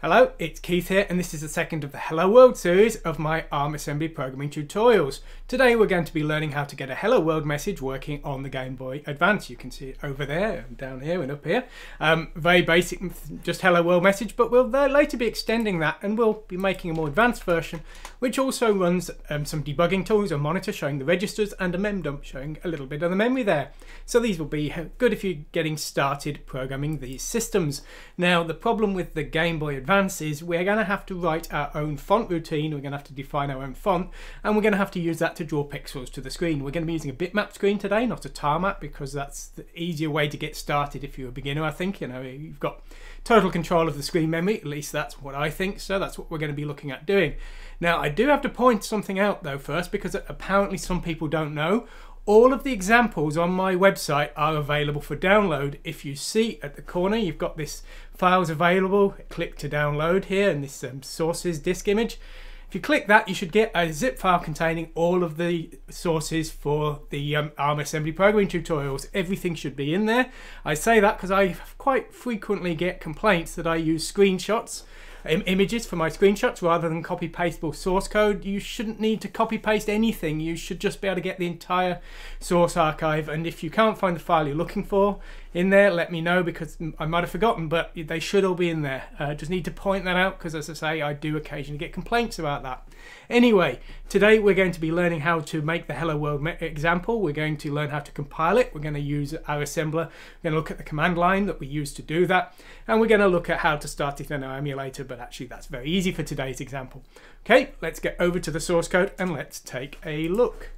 Hello, it's Keith here and this is the second of the Hello World series of my ARM assembly programming tutorials. Today we're going to be learning how to get a Hello World message working on the Game Boy Advance. You can see it over there down here and up here. Um, very basic, just Hello World message, but we'll later be extending that and we'll be making a more advanced version which also runs um, some debugging tools, a monitor showing the registers and a mem dump showing a little bit of the memory there. So these will be good if you're getting started programming these systems. Now the problem with the Game Boy Advance advance is we're going to have to write our own font routine, we're going to have to define our own font, and we're going to have to use that to draw pixels to the screen. We're going to be using a bitmap screen today, not a tile map, because that's the easier way to get started if you're a beginner, I think. You know, you've got total control of the screen memory, at least that's what I think, so that's what we're going to be looking at doing. Now, I do have to point something out though first, because apparently some people don't know, all of the examples on my website are available for download. If you see at the corner, you've got this files available. Click to download here and this um, sources disk image. If you click that, you should get a zip file containing all of the sources for the um, ARM assembly programming tutorials. Everything should be in there. I say that because I quite frequently get complaints that I use screenshots images for my screenshots rather than copy pastable source code. You shouldn't need to copy paste anything. You should just be able to get the entire source archive. And if you can't find the file you're looking for in there, let me know because I might have forgotten, but they should all be in there. Uh, just need to point that out because as I say, I do occasionally get complaints about that. Anyway, today we're going to be learning how to make the Hello World example. We're going to learn how to compile it. We're going to use our assembler. We're going to look at the command line that we use to do that. And we're going to look at how to start it in our emulator, but actually that's very easy for today's example. Okay, let's get over to the source code and let's take a look.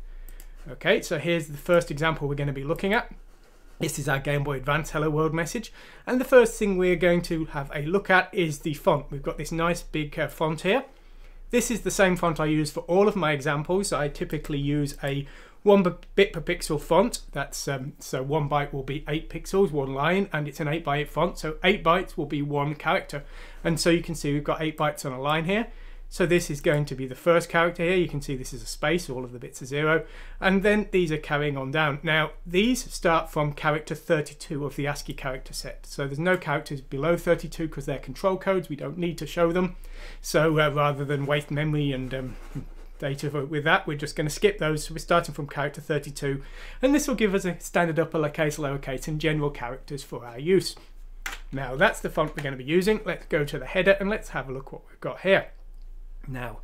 Okay, so here's the first example we're going to be looking at. This is our Game Boy Advance Hello World message. And the first thing we're going to have a look at is the font. We've got this nice big uh, font here. This is the same font I use for all of my examples. I typically use a one bit per pixel font. That's um, so one byte will be eight pixels, one line, and it's an eight by eight font. So eight bytes will be one character. And so you can see we've got eight bytes on a line here. So this is going to be the first character here. You can see this is a space, all of the bits are zero. And then these are carrying on down. Now, these start from character 32 of the ASCII character set. So there's no characters below 32 because they're control codes. We don't need to show them. So uh, rather than waste memory and um, data with that, we're just going to skip those. So we're starting from character 32. And this will give us a standard uppercase, lowercase, and general characters for our use. Now, that's the font we're going to be using. Let's go to the header and let's have a look what we've got here. Now,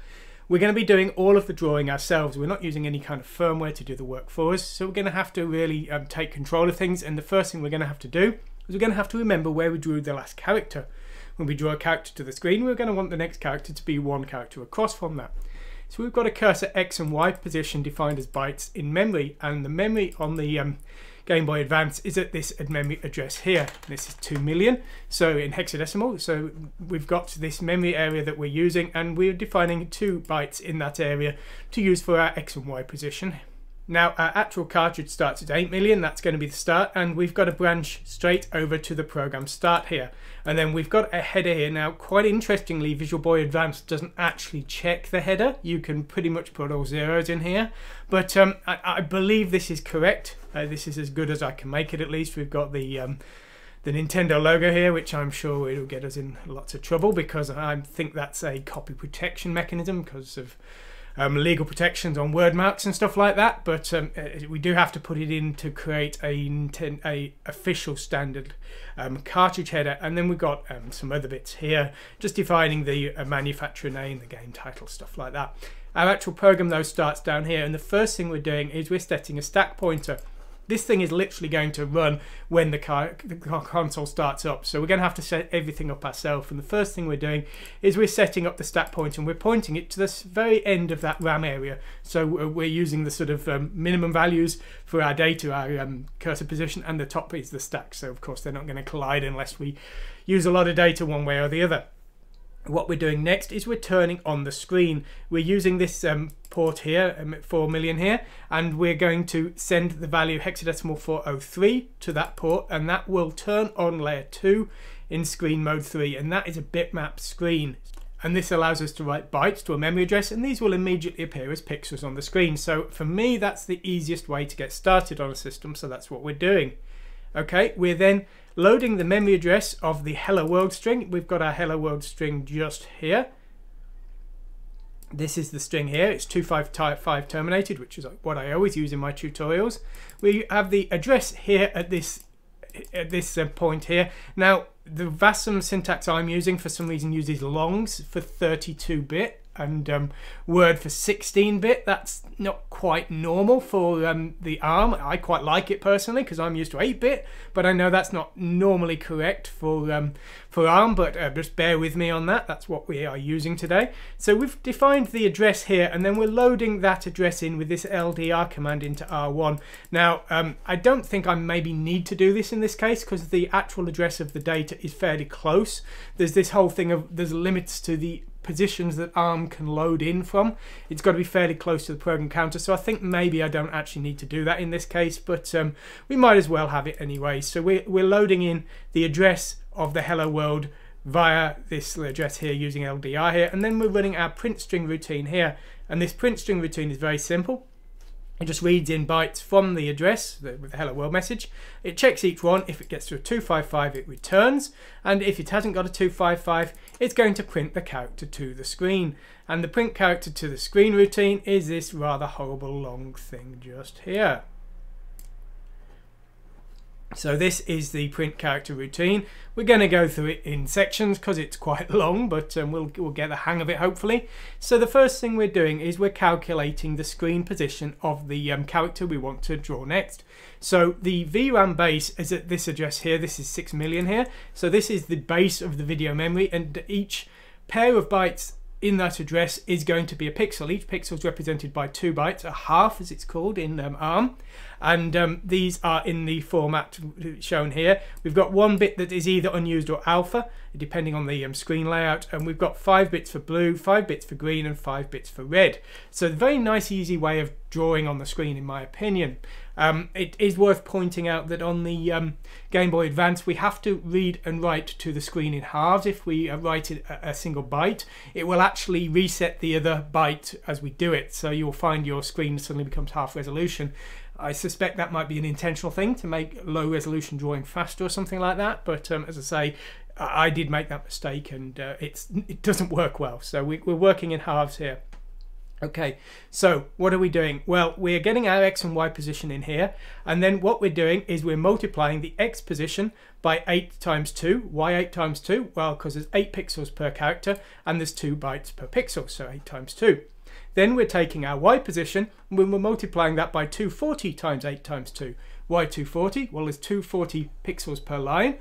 we're going to be doing all of the drawing ourselves. We're not using any kind of firmware to do the work for us. So we're going to have to really um, take control of things. And the first thing we're going to have to do is we're going to have to remember where we drew the last character. When we draw a character to the screen, we're going to want the next character to be one character across from that. So we've got a cursor X and Y position defined as bytes in memory. And the memory on the um, Game Boy Advance is at this memory address here. This is 2 million, so in hexadecimal. So we've got this memory area that we're using and we're defining two bytes in that area to use for our X and Y position. Now our actual cartridge starts at 8 million, that's going to be the start, and we've got a branch straight over to the program start here. And then we've got a header here. Now quite interestingly, Visual Boy Advance doesn't actually check the header. You can pretty much put all zeros in here. But um, I, I, believe this is correct. Uh, this is as good as I can make it at least. We've got the um, the Nintendo logo here, which I'm sure it will get us in lots of trouble because I think that's a copy protection mechanism because of um, legal protections on word marks and stuff like that. But um, uh, we do have to put it in to create a, a official standard um, cartridge header. And then we've got um, some other bits here, just defining the uh, manufacturer name, the game title, stuff like that. Our actual program though starts down here and the first thing we're doing is we're setting a stack pointer this thing is literally going to run when the, car, the console starts up. So we're going to have to set everything up ourselves. And the first thing we're doing is we're setting up the stack pointer and we're pointing it to the very end of that RAM area. So we're using the sort of um, minimum values for our data, our um, cursor position, and the top is the stack. So of course they're not going to collide unless we use a lot of data one way or the other what we're doing next is we're turning on the screen. We're using this um, port here, um, 4 million here, and we're going to send the value hexadecimal 403 to that port, and that will turn on layer 2 in screen mode 3, and that is a bitmap screen. And this allows us to write bytes to a memory address, and these will immediately appear as pixels on the screen. So for me, that's the easiest way to get started on a system, so that's what we're doing. Okay, we're then loading the memory address of the hello world string. We've got our hello world string just here. This is the string here. It's 255 terminated, which is what I always use in my tutorials. We have the address here at this at this uh, point here. Now, the VASM syntax I'm using for some reason uses longs for 32-bit and um, Word for 16-bit. That's not quite normal for um, the ARM. I quite like it personally because I'm used to 8-bit, but I know that's not normally correct for um, for ARM. But uh, just bear with me on that. That's what we are using today. So we've defined the address here, and then we're loading that address in with this LDR command into R1. Now um, I don't think I maybe need to do this in this case because the actual address of the data is fairly close. There's this whole thing of there's limits to the positions that ARM can load in from. It's got to be fairly close to the program counter, so I think maybe I don't actually need to do that in this case, but um, we might as well have it anyway. So we're, we're loading in the address of the hello world via this address here using LDR here, and then we're running our print string routine here. And this print string routine is very simple. It just reads in bytes from the address with the hello world message. It checks each one. If it gets to a 255, it returns. And if it hasn't got a 255, it's going to print the character to the screen. And the print character to the screen routine is this rather horrible long thing just here. So this is the print character routine. We're going to go through it in sections because it's quite long, but um, we'll, we'll get the hang of it hopefully. So the first thing we're doing is we're calculating the screen position of the um, character we want to draw next. So the VRAM base is at this address here. This is 6 million here. So this is the base of the video memory and each pair of bytes in that address is going to be a pixel. Each pixel is represented by two bytes, a half as it's called in um, ARM. And um, these are in the format shown here. We've got one bit that is either unused or alpha, depending on the um, screen layout. And we've got five bits for blue, five bits for green, and five bits for red. So a very nice, easy way of drawing on the screen, in my opinion. Um, it is worth pointing out that on the um, Game Boy Advance we have to read and write to the screen in halves. If we uh, write it a, a, single byte, it will actually reset the other byte as we do it. So you'll find your screen suddenly becomes half resolution. I suspect that might be an intentional thing to make low resolution drawing faster or something like that. But um, as I say, I did make that mistake and uh, it doesn't work well. So we, we're working in halves here. Okay, so what are we doing? Well, we're getting our x and y position in here, and then what we're doing is we're multiplying the x position by 8 times 2. Why 8 times 2? Well, because there's 8 pixels per character, and there's 2 bytes per pixel, so 8 times 2. Then we're taking our y position, and we're multiplying that by 240 times 8 times 2. Why 240? Well, there's 240 pixels per line,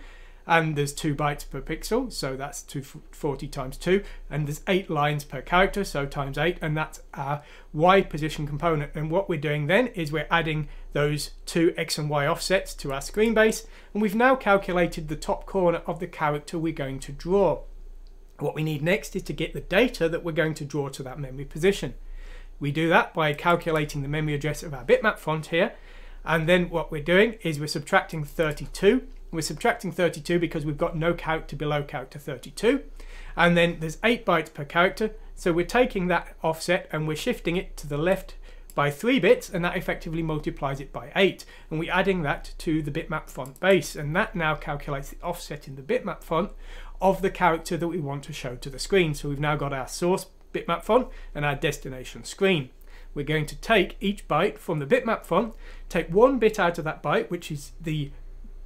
and there's 2 bytes per pixel so that's 240 times 2 and there's 8 lines per character so times 8 and that's our y position component and what we're doing then is we're adding those two x and y offsets to our screen base and we've now calculated the top corner of the character we're going to draw. What we need next is to get the data that we're going to draw to that memory position. We do that by calculating the memory address of our bitmap font here and then what we're doing is we're subtracting 32 we're subtracting 32 because we've got no character below character 32. And then there's 8 bytes per character. So we're taking that offset and we're shifting it to the left by 3 bits and that effectively multiplies it by 8 and we're adding that to the bitmap font base and that now calculates the offset in the bitmap font of the character that we want to show to the screen. So we've now got our source bitmap font and our destination screen. We're going to take each byte from the bitmap font, take one bit out of that byte which is the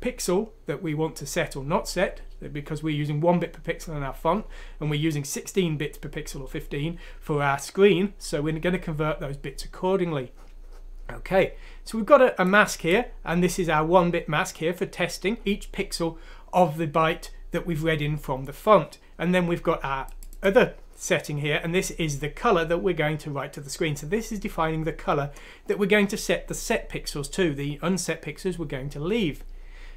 pixel that we want to set or not set because we're using one bit per pixel in our font and we're using 16 bits per pixel or 15 for our screen so we're going to convert those bits accordingly. Okay so we've got a, a mask here and this is our one bit mask here for testing each pixel of the byte that we've read in from the font. And then we've got our other setting here and this is the color that we're going to write to the screen. So this is defining the color that we're going to set the set pixels to the unset pixels we're going to leave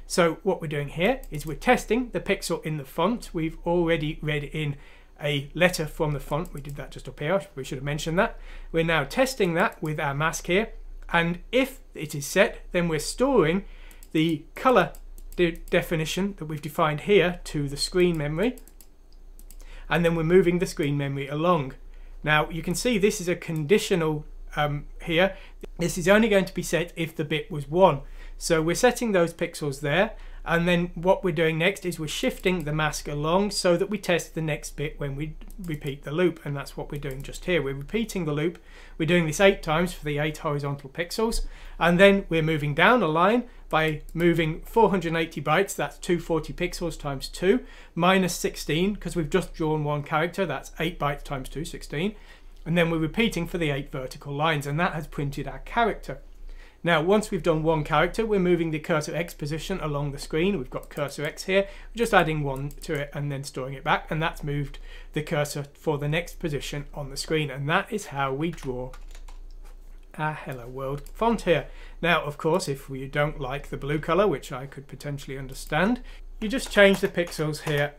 so what we're doing here is we're testing the pixel in the font. We've already read in a letter from the font. We did that just up here. We should have mentioned that. We're now testing that with our mask here. And if it is set, then we're storing the color de definition that we've defined here to the screen memory. And then we're moving the screen memory along. Now you can see this is a conditional um, here. This is only going to be set if the bit was 1. So we're setting those pixels there. And then what we're doing next is we're shifting the mask along so that we test the next bit when we repeat the loop. And that's what we're doing just here. We're repeating the loop. We're doing this eight times for the eight horizontal pixels. And then we're moving down a line by moving 480 bytes, that's 240 pixels times 2, minus 16, because we've just drawn one character, that's 8 bytes times 2, 16. And then we're repeating for the 8 vertical lines, and that has printed our character. Now, once we've done one character, we're moving the cursor X position along the screen. We've got cursor X here. We're just adding one to it and then storing it back. And that's moved the cursor for the next position on the screen. And that is how we draw our Hello World font here. Now, of course, if you don't like the blue color, which I could potentially understand, you just change the pixels here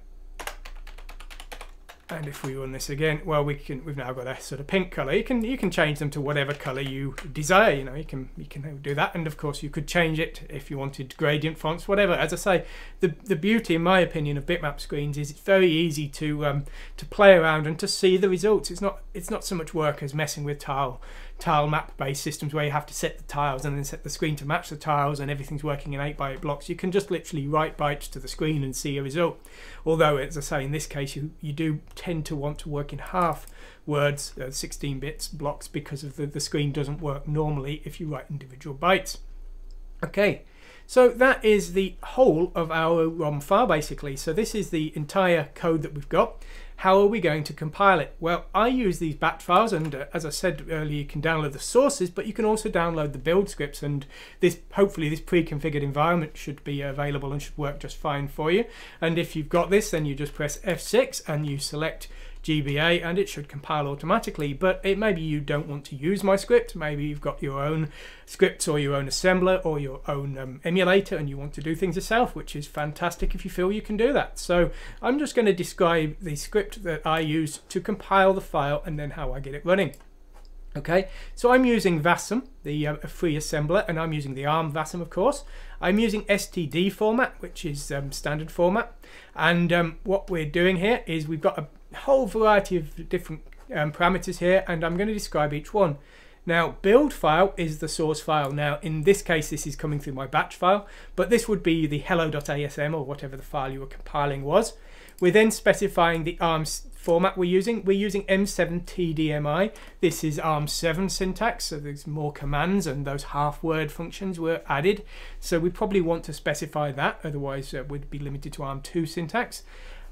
and if we run this again, well, we can we've now got a sort of pink color. You can you can change them to whatever color you desire. You know, you can you can do that, and of course you could change it if you wanted gradient fonts, whatever. As I say, the the beauty, in my opinion, of bitmap screens is it's very easy to um, to play around and to see the results. It's not it's not so much work as messing with tile tile map based systems where you have to set the tiles and then set the screen to match the tiles and everything's working in 8 by 8 blocks you can just literally write bytes to the screen and see a result although as I say in this case you, you do tend to want to work in half words uh, 16 bits blocks because of the, the screen doesn't work normally if you write individual bytes okay so that is the whole of our ROM file basically. So this is the entire code that we've got. How are we going to compile it? Well, I use these batch files and uh, as I said earlier, you can download the sources, but you can also download the build scripts and this hopefully this pre-configured environment should be available and should work just fine for you. And if you've got this, then you just press F6 and you select GBA and it should compile automatically but it maybe you don't want to use my script maybe you've got your own scripts or your own assembler or your own um, emulator and you want to do things yourself which is fantastic if you feel you can do that so I'm just going to describe the script that I use to compile the file and then how I get it running Okay, so I'm using Vasm, the uh, free assembler, and I'm using the ARM Vasm, of course. I'm using STD format, which is um, standard format. And um, what we're doing here is we've got a whole variety of different um, parameters here and I'm going to describe each one. Now build file is the source file. Now in this case this is coming through my batch file but this would be the hello.asm or whatever the file you were compiling was. We're then specifying the ARM format we're using. We're using M7TDMI. This is ARM7 syntax, so there's more commands and those half-word functions were added. So we probably want to specify that, otherwise uh, we'd be limited to ARM2 syntax.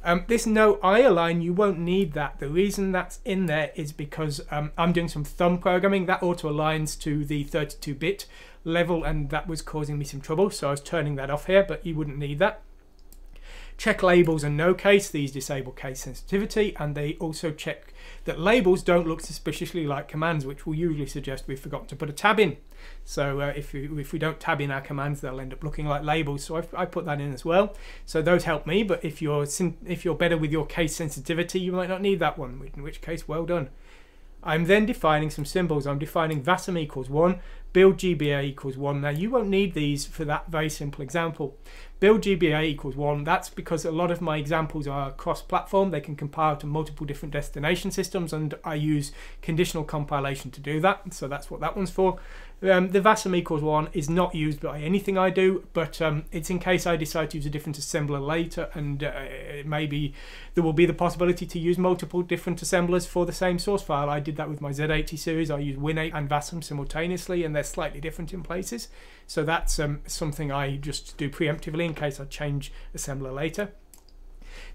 Um, this no I align, you won't need that. The reason that's in there is because um, I'm doing some thumb programming that auto aligns to the 32-bit level and that was causing me some trouble. So I was turning that off here, but you wouldn't need that. Check labels and no case, these disable case sensitivity and they also check that labels don't look suspiciously like commands which will usually suggest we've forgotten to put a tab in. So uh, if, we, if we don't tab in our commands they'll end up looking like labels so I've, I put that in as well. So those help me but if you're, if you're better with your case sensitivity you might not need that one in which case well done. I'm then defining some symbols. I'm defining vasm equals 1, build GBA equals 1. Now you won't need these for that very simple example. Build GBA equals 1, that's because a lot of my examples are cross-platform. They can compile to multiple different destination systems and I use conditional compilation to do that. So that's what that one's for. Um, the vasm equals 1 is not used by anything I do, but um, it's in case I decide to use a different assembler later, and uh, maybe there will be the possibility to use multiple different assemblers for the same source file. I did that with my Z80 series. I use WinApe and Vasm simultaneously, and they're slightly different in places. So that's um, something I just do preemptively in case I change assembler later.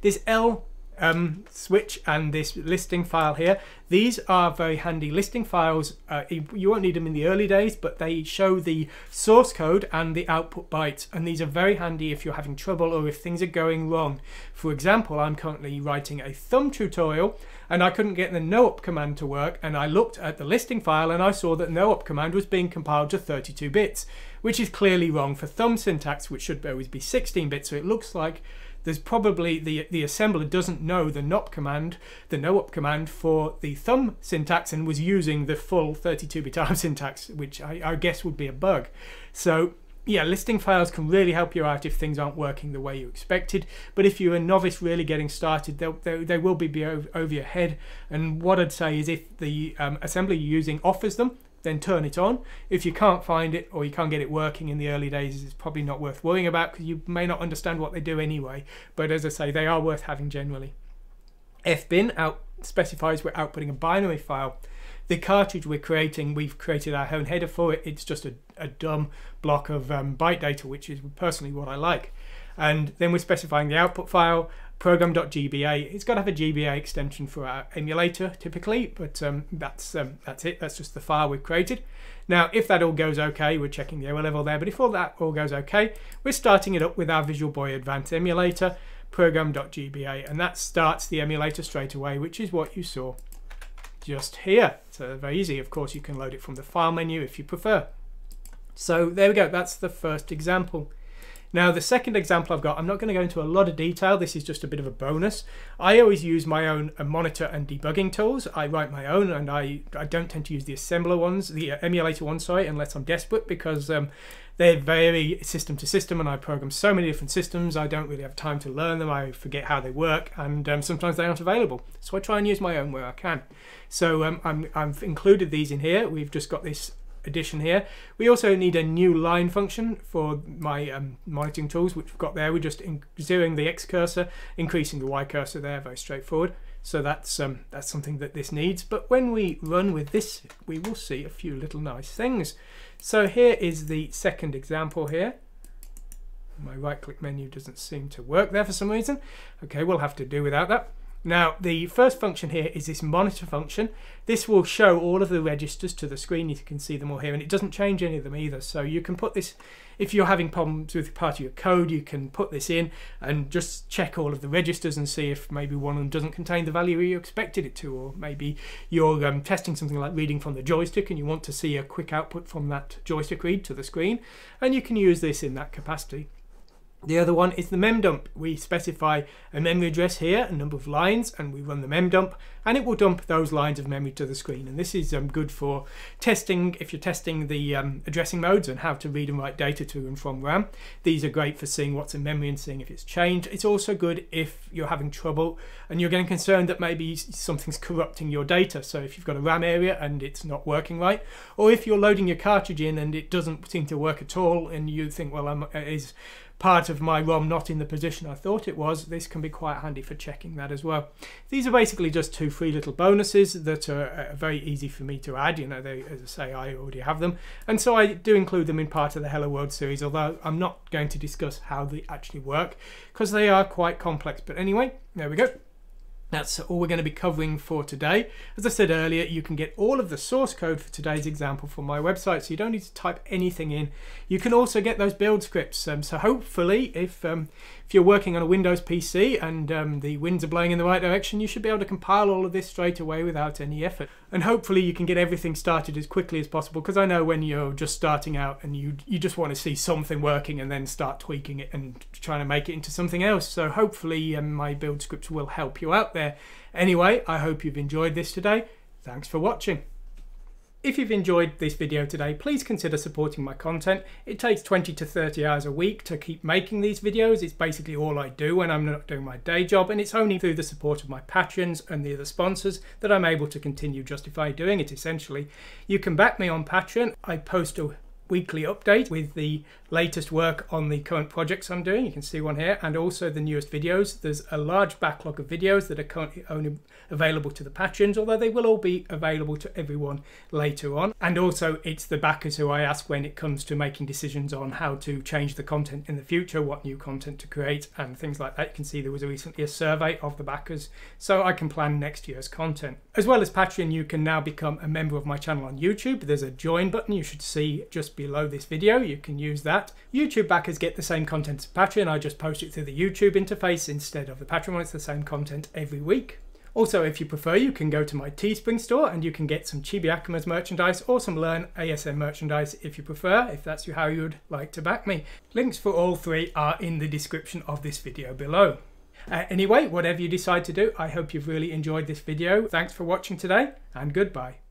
This L um, switch and this listing file here. These are very handy listing files. Uh, you won't need them in the early days, but they show the source code and the output bytes. And these are very handy if you're having trouble or if things are going wrong. For example, I'm currently writing a thumb tutorial and I couldn't get the no-op command to work. And I looked at the listing file and I saw that no-op command was being compiled to 32 bits, which is clearly wrong for thumb syntax, which should always be 16 bits. So it looks like there's probably the the assembler doesn't know the nop command, the no-op command for the thumb syntax and was using the full 32-bit ARM syntax, which I, I guess would be a bug. So yeah, listing files can really help you out if things aren't working the way you expected. But if you're a novice really getting started, they, they, will be, over, your head. And what I'd say is if the um, assembly you're using offers them, then turn it on. If you can't find it or you can't get it working in the early days, it's probably not worth worrying about because you may not understand what they do anyway. But as I say, they are worth having generally. fbin out specifies we're outputting a binary file. The cartridge we're creating, we've created our own header for it. It's just a, a dumb block of um, byte data, which is personally what I like. And then we're specifying the output file, program.gba. It's got to have a GBA extension for our emulator typically, but um, that's um, that's it. That's just the file we've created. Now, if that all goes okay, we're checking the error level there, but if all that all goes okay, we're starting it up with our Visual Boy Advance emulator, program.gba, and that starts the emulator straight away, which is what you saw just here. So very easy. Of course, you can load it from the file menu if you prefer. So there we go. That's the first example. Now the second example I've got, I'm not going to go into a lot of detail, this is just a bit of a bonus. I always use my own uh, monitor and debugging tools. I write my own and I, I don't tend to use the assembler ones, the uh, emulator ones, sorry, unless I'm desperate because um, they vary system to system and I program so many different systems I don't really have time to learn them, I forget how they work and um, sometimes they aren't available. So I try and use my own where I can. So um, I'm, I've included these in here, we've just got this addition here. We also need a new line function for my um, monitoring tools, which we've got there. We're just zeroing the X cursor, increasing the Y cursor there, very straightforward. So that's um, that's something that this needs. But when we run with this, we will see a few little nice things. So here is the second example here. My right click menu doesn't seem to work there for some reason. Okay, we'll have to do without that. Now, the first function here is this monitor function. This will show all of the registers to the screen. You can see them all here, and it doesn't change any of them either. So you can put this, if you're having problems with part of your code, you can put this in and just check all of the registers and see if maybe one of them doesn't contain the value you expected it to, or maybe you're um, testing something like reading from the joystick and you want to see a quick output from that joystick read to the screen, and you can use this in that capacity. The other one is the memdump. We specify a memory address here, a number of lines, and we run the memdump, and it will dump those lines of memory to the screen. And this is um, good for testing, if you're testing the um, addressing modes and how to read and write data to and from RAM. These are great for seeing what's in memory and seeing if it's changed. It's also good if you're having trouble and you're getting concerned that maybe something's corrupting your data. So if you've got a RAM area and it's not working right, or if you're loading your cartridge in and it doesn't seem to work at all, and you think, well, I'm, is part of my ROM not in the position I thought it was, this can be quite handy for checking that as well. These are basically just two free little bonuses that are uh, very easy for me to add. You know, they, as I say, I already have them. And so I do include them in part of the Hello World series, although I'm not going to discuss how they actually work because they are quite complex. But anyway, there we go. That's all we're going to be covering for today. As I said earlier, you can get all of the source code for today's example from my website, so you don't need to type anything in. You can also get those build scripts. Um, so hopefully, if um, if you're working on a Windows PC and um, the winds are blowing in the right direction, you should be able to compile all of this straight away without any effort. And hopefully you can get everything started as quickly as possible because I know when you're just starting out and you you just want to see something working and then start tweaking it and trying to make it into something else. So hopefully um, my build scripts will help you out there. Anyway, I hope you've enjoyed this today. Thanks for watching. If you've enjoyed this video today, please consider supporting my content. It takes 20 to 30 hours a week to keep making these videos. It's basically all I do when I'm not doing my day job, and it's only through the support of my patrons and the other sponsors that I'm able to continue justify doing it, essentially. You can back me on Patreon. I post a weekly update with the latest work on the current projects I'm doing. You can see one here, and also the newest videos. There's a large backlog of videos that are currently only available to the patrons, although they will all be available to everyone later on. And also, it's the backers who I ask when it comes to making decisions on how to change the content in the future, what new content to create, and things like that. You can see there was recently a survey of the backers, so I can plan next year's content. As well as Patreon, you can now become a member of my channel on YouTube. There's a join button you should see just below this video. You can use that. YouTube backers get the same content as Patreon. I just post it through the YouTube interface instead of the Patreon one. It's the same content every week. Also, if you prefer, you can go to my Teespring store and you can get some ChibiAkumas merchandise or some Learn ASM merchandise if you prefer, if that's how you would like to back me. Links for all three are in the description of this video below. Uh, anyway, whatever you decide to do, I hope you've really enjoyed this video. Thanks for watching today and goodbye.